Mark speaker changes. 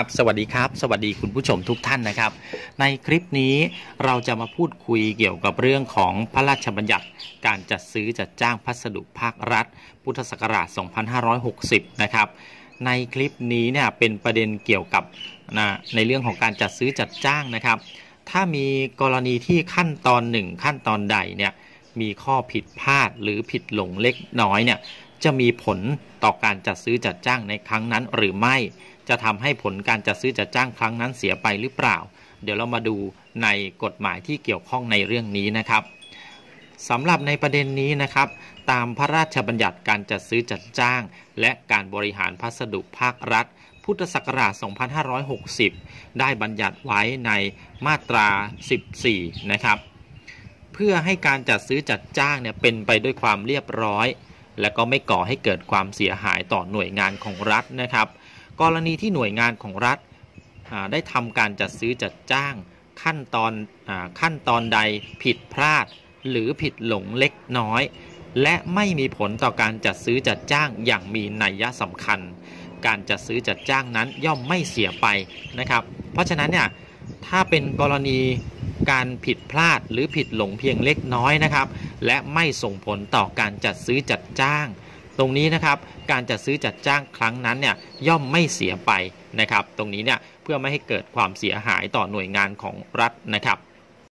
Speaker 1: ครับสวัสดีครับ สวัสดีคุณผู้ชมทุกท่านนะครับ ในคลิปนี้เราจะมาพูดคุยเกี่ยวกับเรื่องของพระราชบัญญัติการจัดซื้อจัดจ้างพัสดุภาครัฐ พุทธศักราช 2560 นะครับ ในคลิปนี้เนี่ยเป็นประเด็นเกี่ยวกับนะในเรื่องของการจัดซื้อจัดจ้างนะครับ ถ้ามีกรณีที่ขั้นตอนหนึ่งขั้นตอนใดเนี่ยมีข้อผิดพลาดหรือผิดหลงเล็กน้อยเนี่ย จะมีผลต่อการจัดซื้อจัดจ้างในครั้งนั้นหรือไม่ จะทำให้ผลการจัดซื้อจัดจ้างครั้งนั้นเสียไปหรือเปล่า เดี๋ยวเรามาดูในกฎหมายที่เกี่ยวข้องในเรื่องนี้นะครับสำหรับในประเด็นนี้นะครับ ตามพระราชบัญญัติการจัดซื้อจัดจ้าง และการบริหารพัสดุภาครัฐ พุทธศักราช 2560 ได้บัญญัติไว้ในมาตรา 14 นะครับ เพื่อให้การจัดซื้อจัดจ้างเนี่ยเป็นไปด้วยความเรียบร้อย และก็ไม่ก่อให้เกิดความเสียหายต่อหน่วยงานของรัฐนะครับ กรณีที่หน่วยงานของรัฐได้ทำการจัดซื้อจัดจ้างขั้นตอนอขั้นตอนใดผิดพลาด หรือผิดหลงเล็กน้อย และไม่มีผลต่อการจัดซื้อจัดจ้างอย่างมีนัยสำคัญ การจัดซื้อจัดจ้างนั้นย่อมไม่เสียไปนะครับ เพราะฉะนั้นเนี่ยถ้าเป็นกรณี การผิดพลาดหรือผิดหลงเพียงเล็กน้อยนะครับ และไม่ส่งผลต่อการจัดซื้อจัดจ้าง ตรงนี้นะครับการจัดซื้อจัดจ้างครั้งนั้นเนี่ยย่อมไม่เสียไปนะครับ ตรงนี้เนี่ยเพื่อไม่ให้เกิดความเสียหายต่อหน่วยงานของรัฐนะครับ